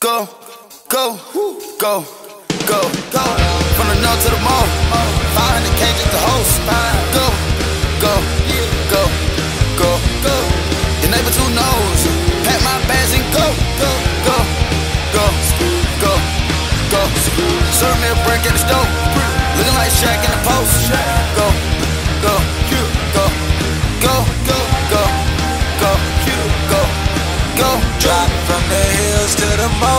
Go, go, go, go, go. From the north to the mall. 500 K just the host. Go, go, go, go, go. Your neighbor two knows. Pack my bags and go, go, go, go, go, go. Serve me a brick at the stove. Looking like Shaq in the post. Go, go, go, go, go, to.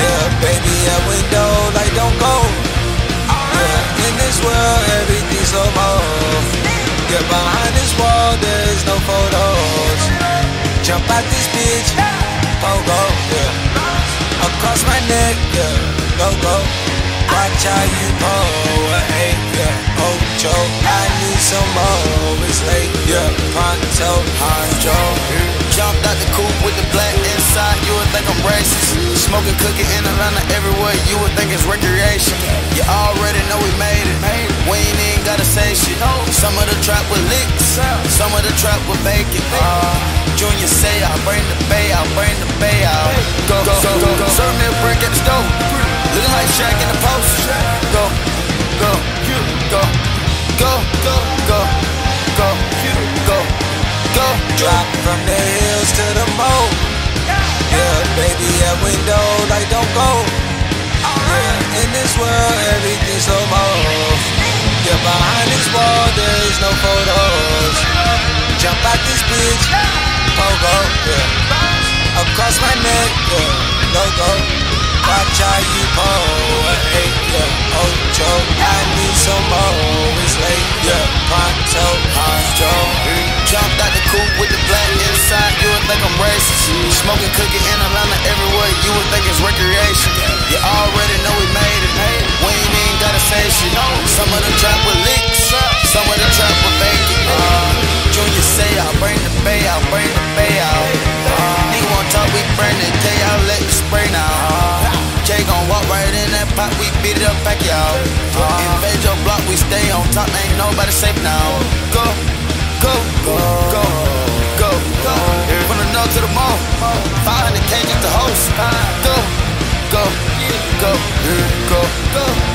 Yeah, baby, at window like don't go. Yeah, in this world everything's slow mo. Yeah, behind this wall there's no photos. Jump out this bitch, pogo. Yeah, across my neck. Yeah, go go. Watch how you pull. Smoking, cooking in Atlanta everywhere, you would think it's recreation. You already know we made it. We ain't even gotta say shit. Some of the trap with licks, some of the trap with bacon. Uh, Junior say I'll bring the bay, I'll bring the bay out. Go, go, go, go. Serve me a brick at the stove. Looking like Shaq in the post. Go, go, go, go, go, go, go, go, go. Drop from the hills to the moon. Jump out this bitch, pogo. Yeah, across my neck. Yeah, no go. Watch how you pull. Hey, yeah, Ocho. I need some more. It's late. Yeah, pronto, Huncho. Jumped out the coupe with the black inside, you would think I'm racist. Smoking, cooking in Atlanta everywhere, you would think it's recreation. You already know we made it. We ain't even gotta say shit. Some of the trap bring the bay out. Uh, nigga wanna talk, we bring the K, I'll let the spray now. Jay gon' walk right in that pot, we beat it up back, y'all. Invade your block, we stay on top, ain't nobody safe now. Go go, go, go, go, go. From the north to the mall, 500 K just the host. Go, go, go, go, go.